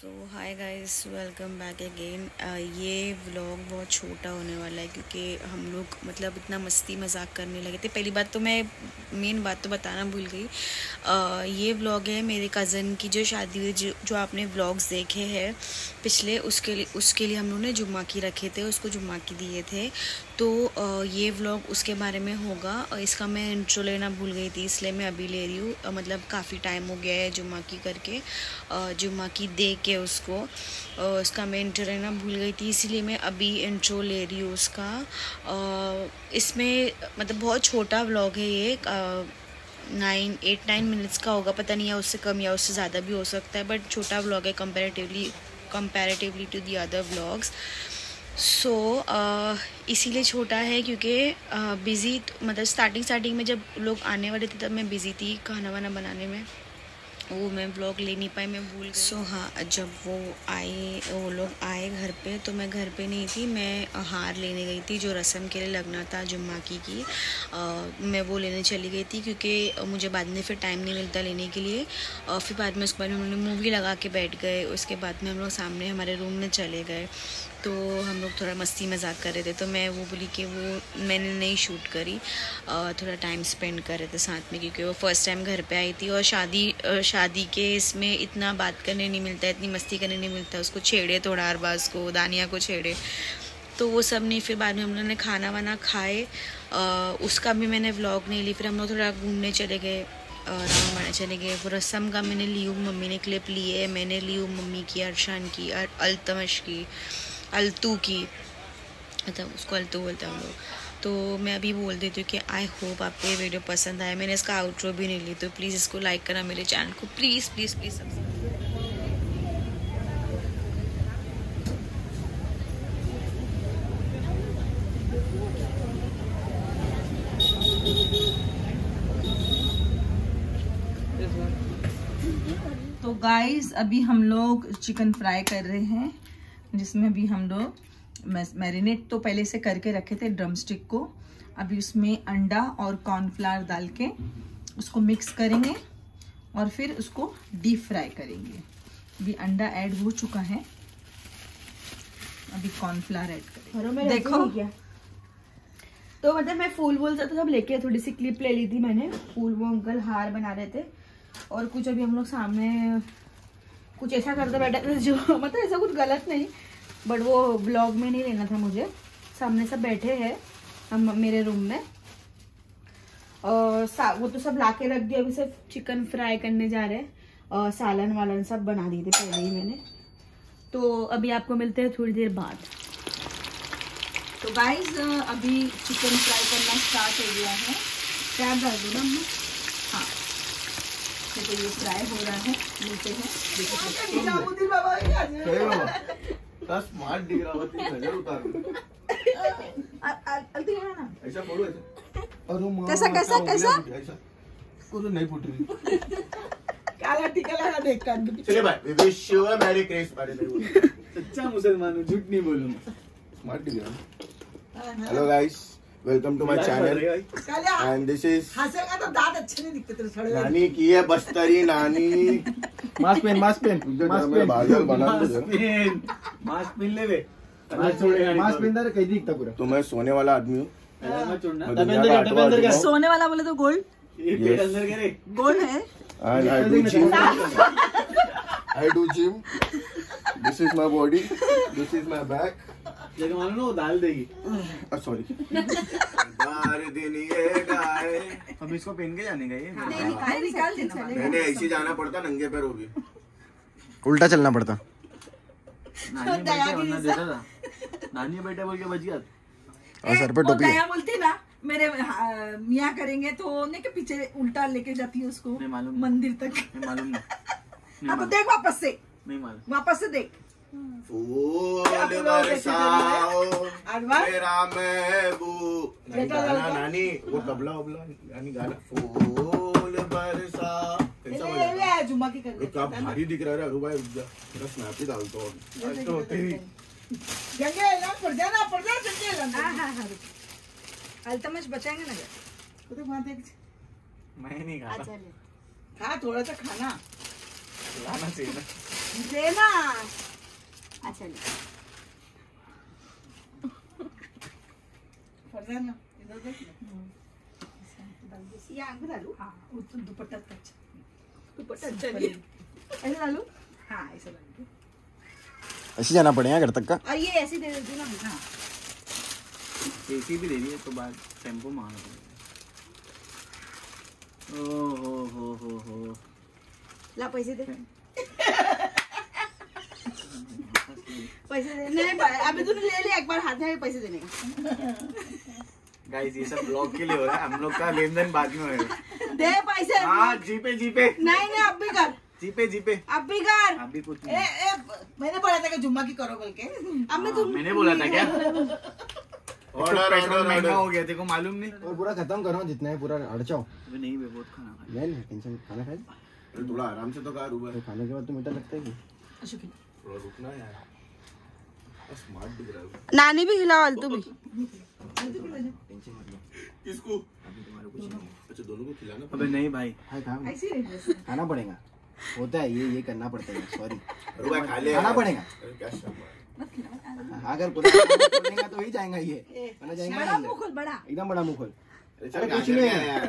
So hi guys welcome back again ये vlog बहुत छोटा होने वाला है क्योंकि हम लोग मतलब इतना मस्ती मज़ाक करने लगे थे। पहली बात तो मैं मेन बात तो बताना भूल गई। Uh, ये व्लॉग है मेरे कज़न की जो शादी हुई जो, जो आपने व्लॉग्स देखे हैं। पिछले उसके लिए उसके लिए हम लोगों ने जुम्मा की रखे थे उसको जुम्मा की दिए थे। तो uh, ये व्लॉग उसके बारे में होगा। और इसका मैं इंट्रो लेना भूल गई थी इसलिए मैं अभी ले रही हूँ। Uh, मतलब काफ़ी टाइम हो गया है जुम्मा की करके। जुम्मा की दे के उसको। उसका मैं इंट्रो लेना भूल गई थी इसीलिए मैं अभी इंट्रो ले रही हूँ उसका। इसमें मतलब बहुत छोटा व्लॉग है ये नाइन एट नाइन मिनट्स का होगा पता नहीं है उससे कम या उससे ज़्यादा भी हो सकता है बट छोटा व्लॉग है comparatively comparatively to the other vlogs so इसीलिए छोटा है क्योंकि बिज़ी uh, मतलब स्टार्टिंग स्टार्टिंग में जब लोग आने वाले थे तब मैं बिज़ी थी खाना वाना बनाने में। वो मैं ब्लॉग ले नहीं पाई मैं भूल सो so, हाँ जब वो आए वो लोग आए घर पे तो मैं घर पे नहीं थी मैं हार लेने गई थी जो रस्म के लिए लगना था जुम्मा की की। आ, मैं वो लेने चली गई थी क्योंकि मुझे बाद में फिर टाइम नहीं मिलता लेने के लिए। और फिर बाद में उसके बाद लोग मूवी लगा के बैठ गए उसके बाद में हम लोग सामने हमारे रूम में चले गए। तो हम लोग थोड़ा मस्ती मज़ाक कर रहे थे तो मैं वो बोली कि वो मैंने नहीं शूट करी। थोड़ा टाइम स्पेंड कर रहे थे साथ में क्योंकि वो फ़र्स्ट टाइम घर पे आई थी और शादी के इसमें इतना बात करने नहीं मिलता, इतनी मस्ती करने नहीं मिलता, उसको छेड़े थोड़ा अरबाज को दानिया को छेड़े। तो वो सब नहीं, फिर बाद में हम लोगों ने खाना वाना खाए उसका भी मैंने व्लॉग नहीं ली, फिर हम लोग थोड़ा घूमने चले गए मारने चले गए। वो रसम का मैंने ली हूँ मम्मी ने क्लिप ली है, मैंने ली हूँ मम्मी की, अरशान की अल्तमश की, अलतू की मतलब उसको अलतू बोलते हैं हम लोग। तो मैं अभी बोल देती हूँ कि आई होप आपको ये वीडियो पसंद आए मैंने इसका आउटरो भी नहीं ली तो प्लीज़ इसको लाइक करना मेरे चैनल को। प्लीज़ प्लीज़ प्लीज़ सब्सक्राइब तो गाइस अभी हम लोग चिकन फ्राई कर रहे हैं, जिसमें भी हम लोग मैरिनेट तो पहले से करके रखे थे ड्रम स्टिक को। अभी उसमें अंडा और कॉर्नफ्लावर डाल के उसको मिक्स करेंगे और फिर उसको डीप फ्राई करेंगे। अभी अंडा ऐड हो चुका है। अभी कॉर्नफ्लावर ऐड करेंगे। देखो। तो मतलब मैं फूल वूल तो सब लेके थोड़ी सी क्लिप ले ली थी मैंने। फूल वो अंकल हार बना रहे थे और कुछ अभी हम लोग सामने कुछ ऐसा करते बैठे थे जो मतलब ऐसा कुछ गलत नहीं। बट वो ब्लॉग में नहीं लेना था मुझे। सामने सब बैठे हैं हम मेरे रूम में। और वो तो सब ला के रख दिया अभी सिर्फ़ चिकन फ्राई करने जा रहे हैं। और सालन वालन सब बना दिए थे पहले ही मैंने। तो अभी आपको मिलते हैं थोड़ी देर बाद। तो गाइस अभी चिकन फ्राई करना स्टार्ट हो गया है। क्या कर दो ना हाँ। तो ये फ्राई हो रहा है। मिलते हैं। स्मार्ट दिख रहा होती नज़र उतार ऐसा फोड़ो ऐसा। कैसा कैसा कैसा? को तो नहीं फूट रही। काला टीका लगा देख कर चलिए भाई wish you a merry Christmas सच्चा मुसलमान हूँ झूठ नहीं बोलूँगा। स्मार्ट दिख रहा hello guys welcome to my channel and this is हंसेगा तो दांत अच्छे नहीं दिखते तेरे सड़े। नानी की है बस्तरी नानी। मास्क पहन मास्क पहन। मास्क पहन। बादल बना दो मास्क पहन ले मास्क कहीं दिखता पूरा। तो मैं सोने वाला आदमी हूँ। हूँ। सोने वाला बोले तो गोल्ड। ये पेट अंदर के रे। गोल्ड है। And I do gym. I do gym. This is my body. This is my back. जगह मालूम ना वो डाल देगी। Sorry. बार दिन ये गाए। अब इसको पहन के जाने का ये। निकाल निकाल देना मैंने ऐसे जाना पड़ता नंगे पैर वो भी उल्टा चलना पड़ता। नानी देता था। नानी बैठे बोल के बच गया। और सर पे टोपी दया बोलती ना मेरे हाँ, मियाँ करेंगे तो नहीं के पीछे उल्टा लेके जाती है उसको मालूम। मंदिर तक। नहीं मालूम। नहीं अब देख वापस से। नहीं मालूम। वापस से देख। फूल बरसाओ मेरा महबूब। नानी वो तबला वबला नानी गाना। फूल बजा ले, ले, जुम्मा की कर ये क्या भारी दिख रहा है अरू भाई मेरा स्नैप ही हूँ आज तो होते ही गंगे ऐलान पड़ ना पड़ जा गंगे ऐलान हाँ हाँ हाँ अल्तमश बचाएँगे ना वो तो वहाँ देख मैं नहीं खाता खा थोड़ा सा खाना। लाना चाहिए ना। देना। अच्छा ले। ये आँख डालू हाँ दुपट्टा दुपट्टा अच्छा ऐसे डालू? हाँ ऐसे डालू ऐसे जाना पड़ेगा घर तक का? और ये ऐसे दे देती ना हाँ। एसी भी दे दी है तो बाद टेंपो मारना पड़ेगा। ओ हो हो हो हो ला पैसे दे। पैसे दे। नहीं भाई, अभी तूने ले लिया एक बार हाथ में पैसे देने का। गाइस ये सब ब्लॉग के लिए हो रहा है। हम लोग का लेन देन बाद में होएगा दे पैसे। हाँ जीपे जीपे। नहीं नहीं अब भी कर। GPay GPay. अब भी कर। आप भी कुछ ए, नहीं। ए, मैंने बोला था कि जुम्मा की करो बोल के। अब मैं हाँ, तुम मैंने बोला था क्या? ऑर्डर ऑर्डर महँगा ऑर्डर हो गया देखो मालूम नहीं? और पूरा खत्म करो जितना है पूरा अड़चाओ अबे नहीं बे बहुत खाना खाया। नहीं नहीं टेंशन खाना अरे थोड़ा आराम से तो कर ऊबर तो खाने के बाद तो मीठा लगता है कि थोड़ा रुकना यार स्मार्ट दिख रहा है नानी भी खिलाओ अल्तू भी। टेंशन मत लो किसको अच्छा दोनों को खिलाना अबे नहीं भाई हाँ। खाना पड़ेगा। होता है ये ये करना पड़ता है सॉरी खाना पड़ेगा। अरे क्या शर्म। अगर तो ही जाएगा ये। वरना जाएगा बड़ा नहीं मुँह खोल बड़ा। एकदम बड़ा मुँह खोल अरे अरे चल कुछ नहीं है।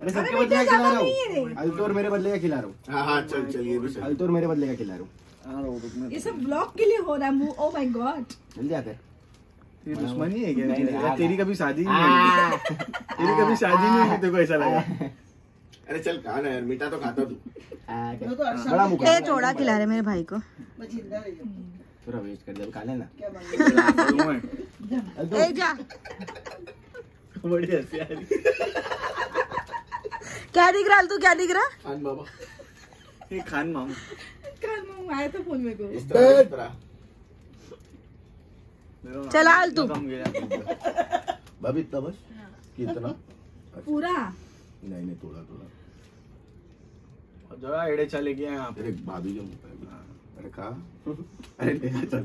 अरे सबके बदले का खिला रहा हूँ। अल्तोर मेरे बदले का खिला रहा हूँ। हाँ हाँ भी अल्तोर मेरे बदले का खिला रहा हूँ। ये सब ब्लॉग के लिए हो रहा है ओ माय गॉड जल्दी आकर ये दुश्मनी है क्या? तेरी कभी शादी नहीं हुई? तेरी कभी शादी नहीं हुई? तेरे को ऐसा लगा। अरे चल यार मीठा तो खाता तू। बड़ा मुँह ए खोल खिला रहे मेरे भाई को। थोड़ा कर दे खा लेना। ए जा। है। बड़ी हँसी आ रही। क्या दिख रहा तू क्या दिख रहा? खान बाबा। ये खान मामू। आया था फ़ोन को चला तू। भाभी इतना बस कितना पूरा नहीं नहीं थोड़ा थोड़ा जरा एड़े चले गए यहाँ पे अरे भाभी के मुँह अरे खा अरे चल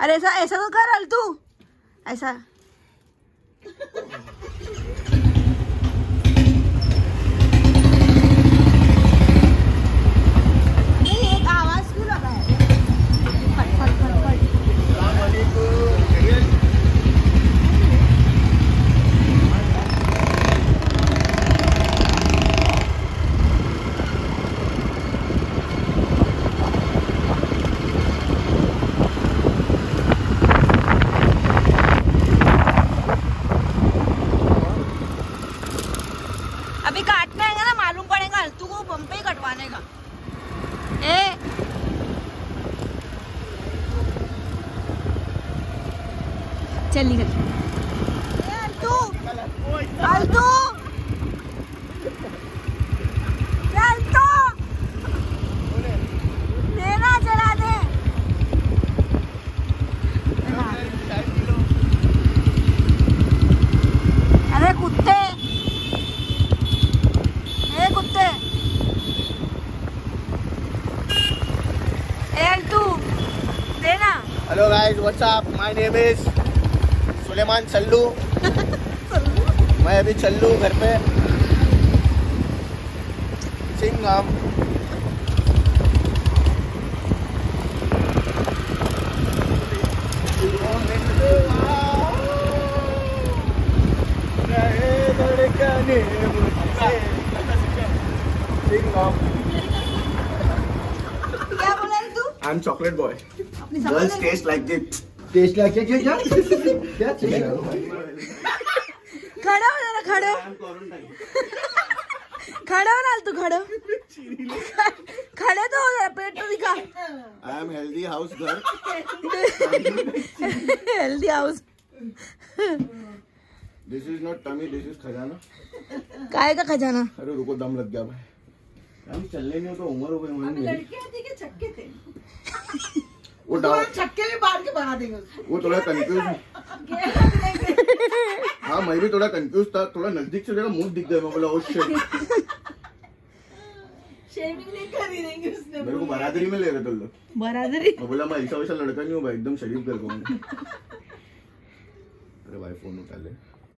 अरे ऐसा ऐसा तो कर अल तू ऐसा नहीं, एक आवाज़ क्यों लगा है फट फट फट फट अभी काटना है ना मालूम पड़ेगा अल्तू को बम पे ही कटवाने का ए चल निकल ए, अल्तू अल्तू ए, अल्तू देना। चला दे अरे सुलेमान चल्लू मैं अभी चल्लू घर पे। सिंगम क्या बोला रे तू? I am chocolate boy taste क्या? क्या क्या क्या? क्या चाहिए खड़ा हो जरा खड़े हो। खड़े हो ना तू खड़े खड़े तो हो जरा पेट तो दिखा। I am healthy house girl healthy house this is not tummy this is खजाना काय का खजाना? अरे रुको दम लग गया भाई। हम चलने में तो उम्र हो गई हमारी मेरी। छक्के थे। वो डाउन छक्के भी बाँध के बना देंगे वो थोड़ा कंफ्यूज हाँ। मैं भी थोड़ा कंफ्यूज था थोड़ा नज़दीक से देखा मुँह दिख गया मैं बोला ओ शिट उसने मेरे को बरादरी में ले रहे थे लोग। बरादरी? मैं बोला मैं ऐसा वैसा लड़का नहीं हूँ भाई एकदम शरीफ कर हूँ अरे भाई फ़ोन उठा ले।